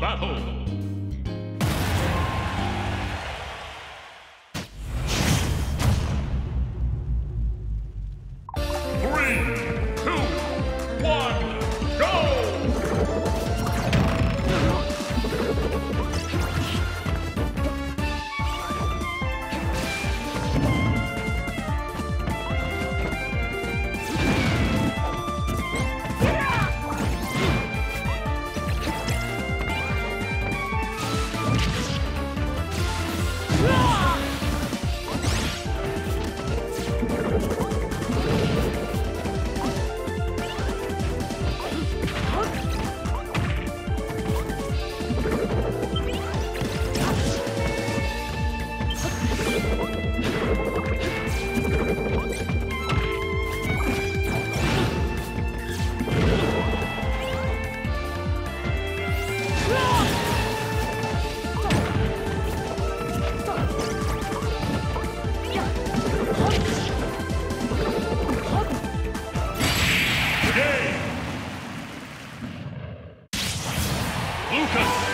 battle. フォーカ